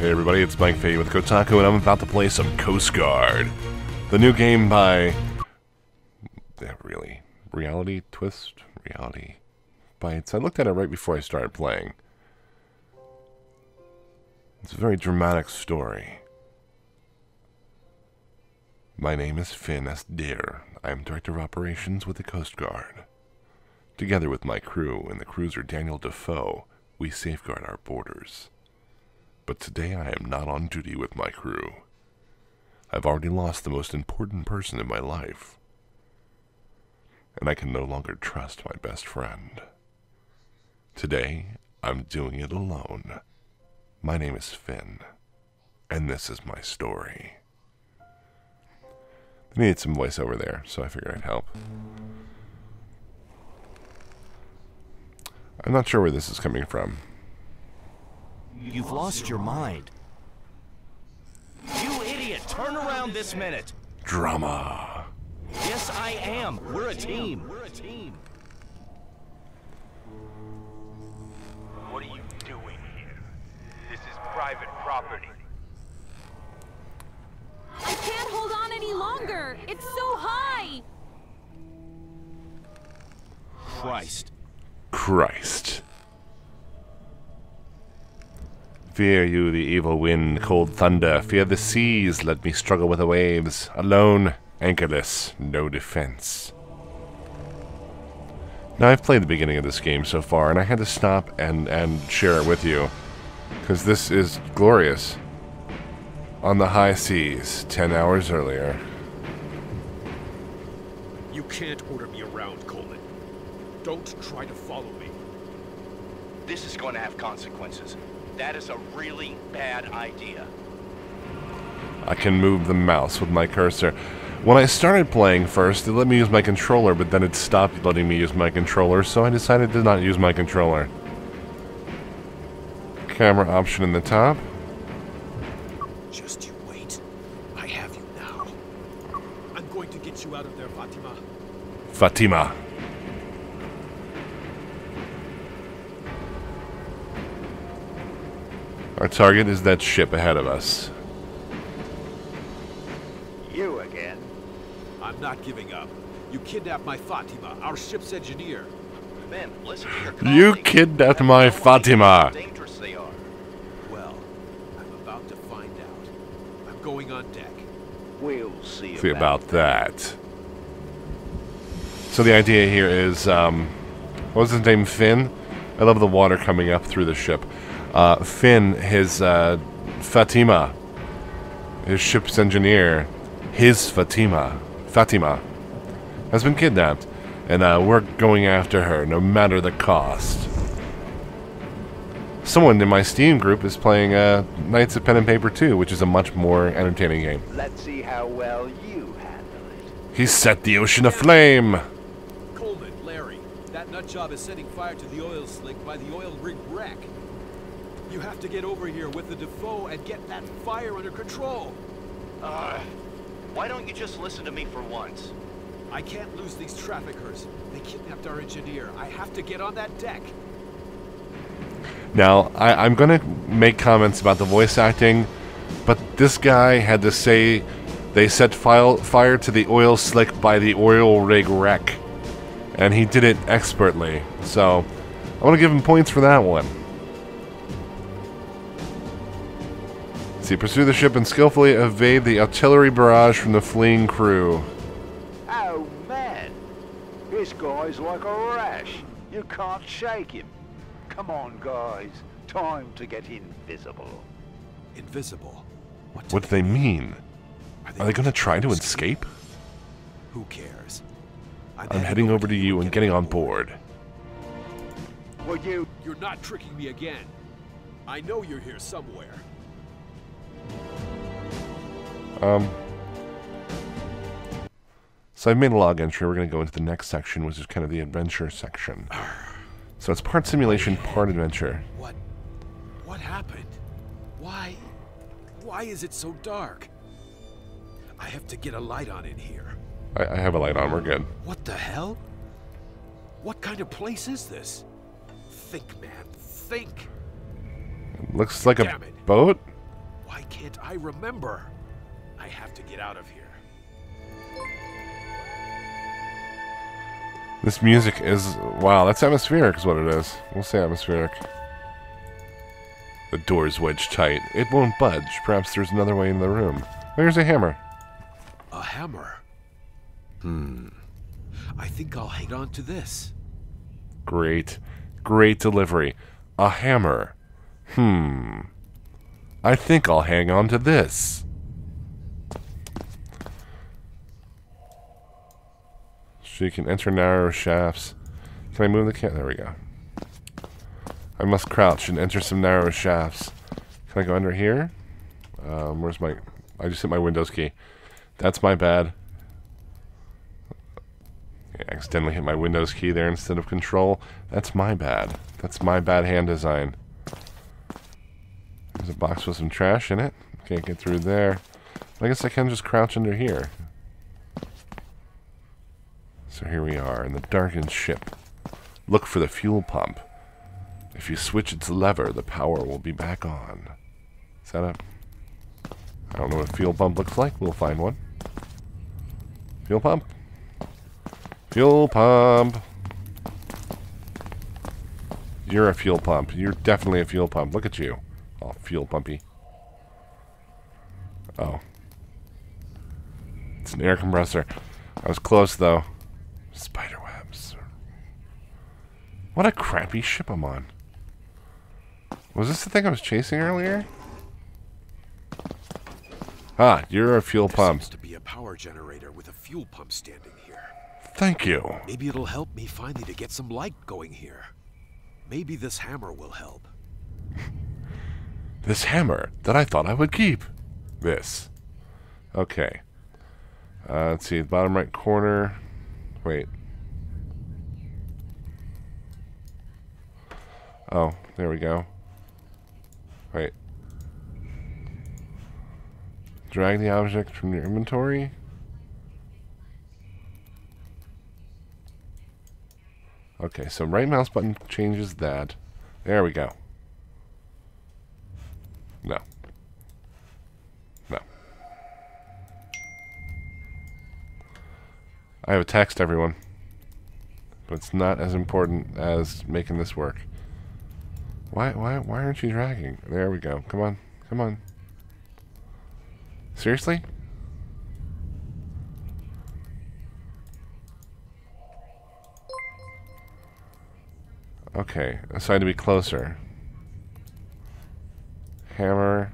Hey everybody, it's Mike Fahey with Kotaku, and I'm about to play some Coast Guard. The new game by... Yeah, really? Reality Twist? Reality Bites? I looked at it right before I started playing. It's a very dramatic story. My name is Finn S. Deer. I am Director of Operations with the Coast Guard. Together with my crew and the cruiser Daniel Defoe, we safeguard our borders. But today I am not on duty with my crew. I've already lost the most important person in my life. And I can no longer trust my best friend. Today, I'm doing it alone. My name is Finn, and this is my story. I needed some voiceover there, so I figured I'd help. I'm not sure where this is coming from. You've lost your mind. You idiot! Turn around this minute! Drama. Yes, I am. We're a team. We're a team. What are you doing here? This is private property. I can't hold on any longer! It's so high! Christ. Christ. Fear you, the evil wind, cold thunder. Fear the seas. Let me struggle with the waves. Alone, anchorless, no defense. Now, I've played the beginning of this game so far, and I had to stop and, and share it with you. Because this is glorious. On the high seas, ten hours earlier. You can't order me around, Coleman. Don't try to follow me. This is going to have consequences. That is a really bad idea. I can move the mouse with my cursor. When I started playing first, it let me use my controller, but then it stopped letting me use my controller, so I decided to not use my controller. Camera option in the top. Just you wait. I have you now. I'm going to get you out of there, Fatima. Fatima. Our target is that ship ahead of us. You again? I'm not giving up. You kidnapped my Fatima, our ship's engineer. Ben, listen to your You kidnapped my Fatima. dangerous they are. Well, I'm about to find out. I'm going on deck. We'll see, See about that. So the idea here is, um, what was his name? Finn. I love the water coming up through the ship. Uh, Finn, his uh, Fatima, his ship's engineer, his Fatima, Fatima, has been kidnapped, and uh, we're going after her no matter the cost. Someone in my Steam group is playing uh, Knights of Pen and Paper 2, which is a much more entertaining game. Let's see how well you handle it. He set the ocean aflame. Coleman, Larry, that nutjob is setting fire to the oil slick by the oil rig wreck. You have to get over here with the Defoe and get that fire under control. Uh, why don't you just listen to me for once? I can't lose these traffickers. They kidnapped our engineer. I have to get on that deck. Now, I, I'm going to make comments about the voice acting, but this guy had to say they set file, fire to the oil slick by the oil rig wreck. And he did it expertly. So, I want to give him points for that one. See, pursue the ship and skillfully evade the artillery barrage from the fleeing crew. Oh, man. This guy's like a rash. You can't shake him. Come on, guys. Time to get invisible. Invisible. What, do What do they mean? Are they going to try to escape? escape? Who cares? I'm heading over to you and getting on board. Well, you... You're not tricking me again. I know you're here somewhere. Um. So I've made a log entry. We're going to go into the next section, which is kind of the adventure section. So it's part simulation, part adventure. What? What happened? Why? Why is it so dark? I have to get a light on in here. I, I have a light on. We're good. What the hell? What kind of place is this? Think, man. Think. Looks like a it. boat. Why can't I remember? I have to get out of here. This music is wow. That's atmospheric, is what it is. We'll say atmospheric. The door's wedged tight. It won't budge. Perhaps there's another way in the room. There's a hammer. A hammer. Hmm. I think I'll hang on to this. Great. Great delivery. A hammer. Hmm. I think I'll hang on to this. She can enter narrow shafts. Can I move the cat? There we go. I must crouch and enter some narrow shafts. Can I go under here? Um, where's my... I just hit my Windows key. That's my bad. I accidentally hit my Windows key there instead of Control. That's my bad. That's my bad hand design. There's a box with some trash in it. Can't get through there. I guess I can just crouch under here. So here we are in the darkened ship. Look for the fuel pump. If you switch its lever, the power will be back on. Is that. I don't know what a fuel pump looks like. We'll find one. Fuel pump. Fuel pump. You're a fuel pump. You're definitely a fuel pump. Look at you. Oh, fuel pumpy. Oh. It's an air compressor. I was close, though. Spiderwebs. What a crappy ship I'm on. Was this the thing I was chasing earlier? Ah, you're a fuel There pump. seems to be a power generator with a fuel pump standing here. Thank you. Maybe it'll help me finally to get some light going here. Maybe this hammer will help. This hammer that I thought I would keep. This. Okay. Uh, let's see, bottom right corner. Wait. Oh, there we go. Wait. Drag the object from your inventory. Okay, so right mouse button changes that. There we go. No. No. I have a text, everyone. But it's not as important as making this work. Why, why, why aren't you dragging? There we go. Come on. Come on. Seriously? Okay, I had to be closer. Hammer.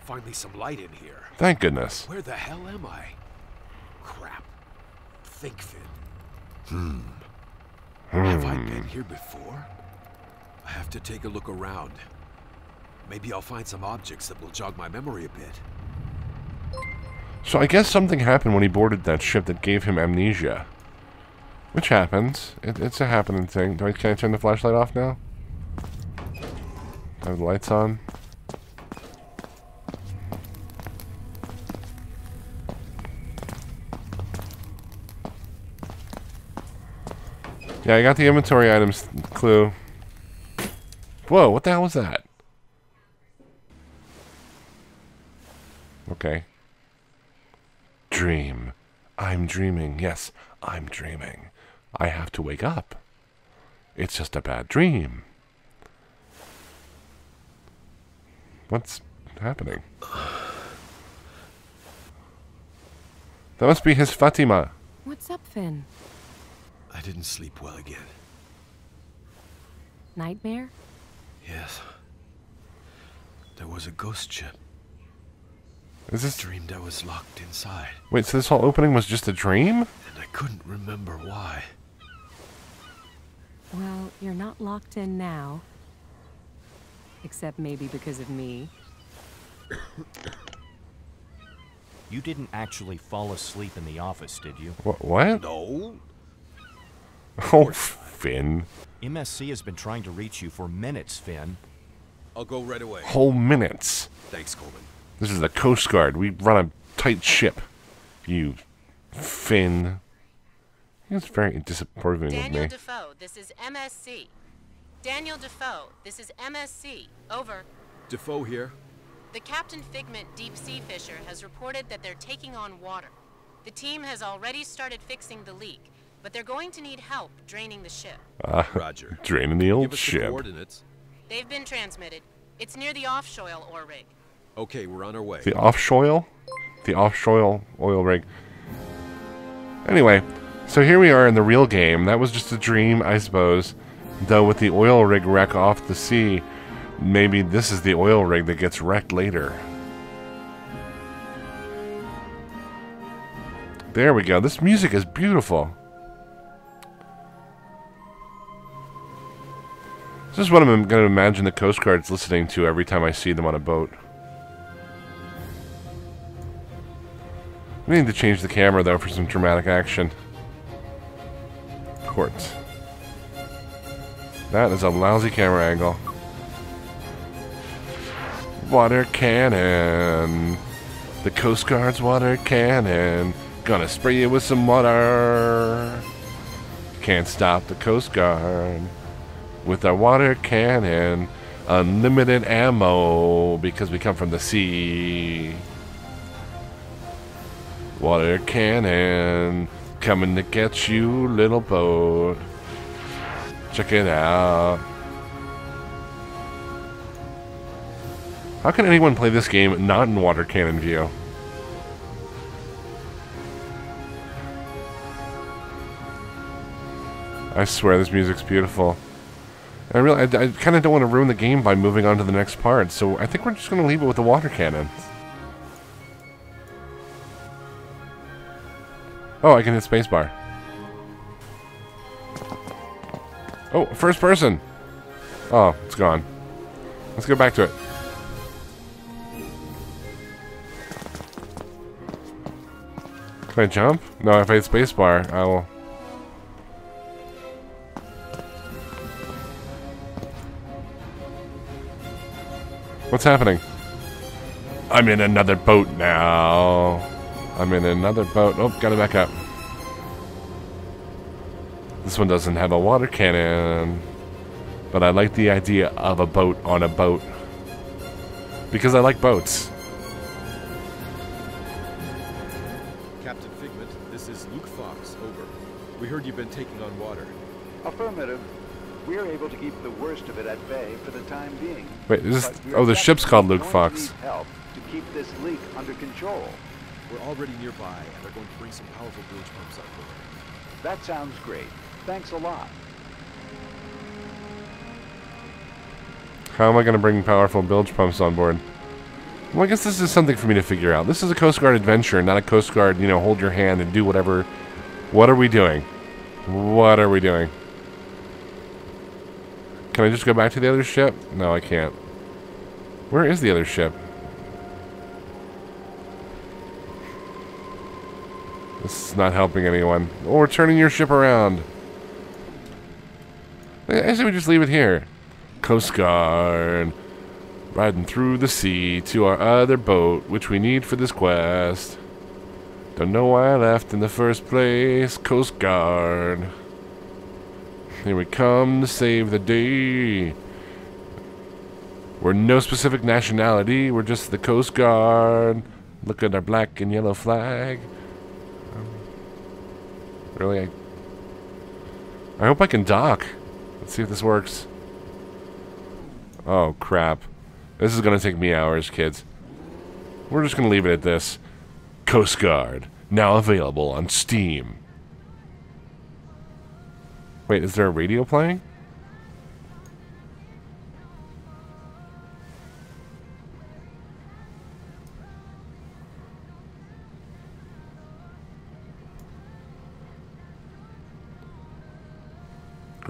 Finally some light in here. Thank goodness. Where the hell am I? Crap. Think Finn. Hmm. Have I been here before? I have to take a look around. Maybe I'll find some objects that will jog my memory a bit. So I guess something happened when he boarded that ship that gave him amnesia. Which happens. It, it's a happening thing. Do I, can I turn the flashlight off now? Have the lights on? Yeah, I got the inventory items clue. Whoa, what the hell was that? Okay. Dream. I'm dreaming. Yes, I'm dreaming. I have to wake up. It's just a bad dream. What's happening? That must be his Fatima. What's up, Finn? I didn't sleep well again. Nightmare? Yes. There was a ghost ship. Is this Dreamed I was locked inside, Wait, so this whole opening was just a dream? and I couldn't remember why. Well, you're not locked in now. Except maybe because of me. You didn't actually fall asleep in the office, did you? What? what? No? Oh, Finn. MSC has been trying to reach you for minutes, Finn. I'll go right away. Whole minutes. Thanks, Coleman. This is the Coast Guard. We run a tight ship. You, Finn. He was very disapproving of Daniel me. Defoe, this is MSC. Daniel Defoe, this is MSC. Over. Defoe here. The Captain Figment deep sea fisher has reported that they're taking on water. The team has already started fixing the leak, but they're going to need help draining the ship. Ah, Roger. draining the old Give us the ship. coordinates. They've been transmitted. It's near the offshore ore rig. Okay, we're on our way. The offshore? The offshore oil rig. Anyway, so here we are in the real game. That was just a dream, I suppose. Though with the oil rig wreck off the sea, maybe this is the oil rig that gets wrecked later. There we go. This music is beautiful. This is what I'm going to imagine the Coast Guard's listening to every time I see them on a boat. We need to change the camera though for some dramatic action. Quartz. That is a lousy camera angle. Water cannon. The Coast Guard's water cannon. Gonna spray you with some water. Can't stop the Coast Guard. With our water cannon. Unlimited ammo because we come from the sea. Water cannon coming to get you, little boat. Check it out. How can anyone play this game not in water cannon view? I swear this music's beautiful. I really, I, I kind of don't want to ruin the game by moving on to the next part, so I think we're just going to leave it with the water cannon. Oh, I can hit spacebar. Oh, first person. Oh, it's gone. Let's go back to it. Can I jump? No, if I hit spacebar, I will. What's happening? I'm in another boat now. I'm in another boat. Oh, gotta back up. This one doesn't have a water cannon. But I like the idea of a boat on a boat. Because I like boats. Captain Figment, this is Luke Fox. Over. We heard you've been taking on water. Affirmative. We're able to keep the worst of it at bay for the time being. Wait, is this... Oh, the ship's called Luke Fox. help to keep this leak under control. We're already nearby, and they're going to bring some powerful bilge pumps on board. That sounds great. Thanks a lot. How am I going to bring powerful bilge pumps on board? Well, I guess this is something for me to figure out. This is a Coast Guard adventure, not a Coast Guard, you know, hold your hand and do whatever. What are we doing? What are we doing? Can I just go back to the other ship? No, I can't. Where is the other ship? Not helping anyone. Or turning your ship around. I say we just leave it here. Coast Guard. Riding through the sea to our other boat, which we need for this quest. Don't know why I left in the first place. Coast Guard. Here we come to save the day. We're no specific nationality. We're just the Coast Guard. Look at our black and yellow flag. Really? I, I hope I can dock. Let's see if this works. Oh, crap. This is going to take me hours, kids. We're just going to leave it at this. Coast Guard, now available on Steam. Wait, is there a radio playing?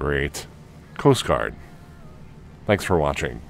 Great. Coast Guard. Thanks for watching.